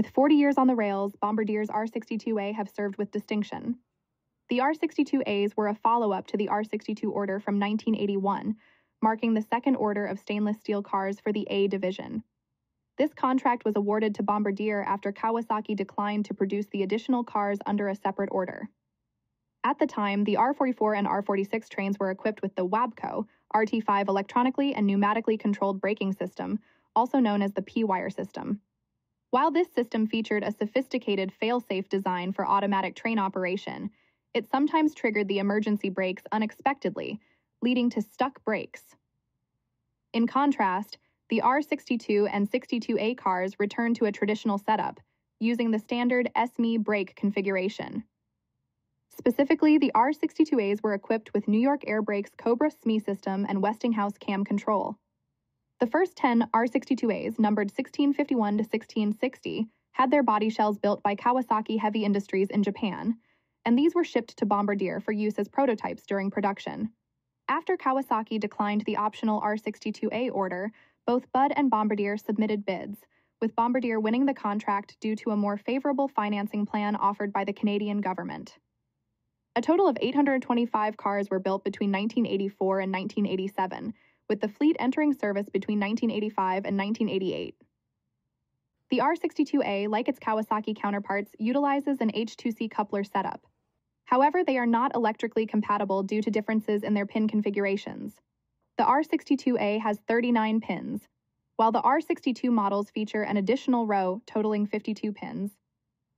With 40 years on the rails, Bombardier's R62A have served with distinction. The R62As were a follow up to the R62 order from 1981, marking the second order of stainless steel cars for the A division. This contract was awarded to Bombardier after Kawasaki declined to produce the additional cars under a separate order. At the time, the R44 and R46 trains were equipped with the WABCO RT5 electronically and pneumatically controlled braking system, also known as the P wire system. While this system featured a sophisticated fail-safe design for automatic train operation, it sometimes triggered the emergency brakes unexpectedly, leading to stuck brakes. In contrast, the R62 and 62A cars returned to a traditional setup, using the standard SME brake configuration. Specifically, the R62As were equipped with New York Air Brakes Cobra SME system and Westinghouse cam control. The first 10 R62As, numbered 1651 to 1660, had their body shells built by Kawasaki Heavy Industries in Japan, and these were shipped to Bombardier for use as prototypes during production. After Kawasaki declined the optional R62A order, both Budd and Bombardier submitted bids, with Bombardier winning the contract due to a more favorable financing plan offered by the Canadian government. A total of 825 cars were built between 1984 and 1987, with the fleet entering service between 1985 and 1988. The R62A, like its Kawasaki counterparts, utilizes an H2C coupler setup. However, they are not electrically compatible due to differences in their pin configurations. The R62A has 39 pins, while the R62 models feature an additional row totaling 52 pins.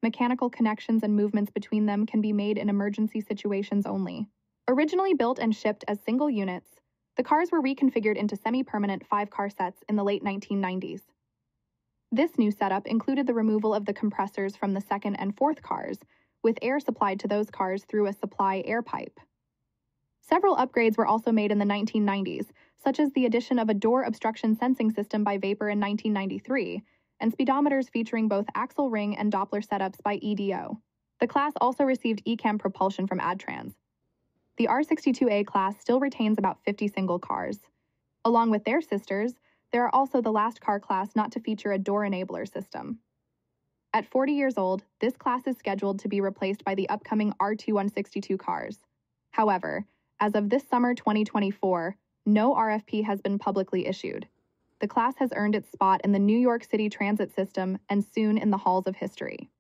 Mechanical connections and movements between them can be made in emergency situations only. Originally built and shipped as single units, the cars were reconfigured into semi permanent five car sets in the late 1990s. This new setup included the removal of the compressors from the second and fourth cars, with air supplied to those cars through a supply air pipe. Several upgrades were also made in the 1990s, such as the addition of a door obstruction sensing system by Vapor in 1993, and speedometers featuring both axle ring and Doppler setups by EDO. The class also received ECAM propulsion from Adtranz, the R62A class still retains about 50 single cars. Along with their sisters, there are also the last car class not to feature a door enabler system. At 40 years old, this class is scheduled to be replaced by the upcoming R2162 cars. However, as of this summer 2024, no RFP has been publicly issued. The class has earned its spot in the New York City transit system and soon in the halls of history.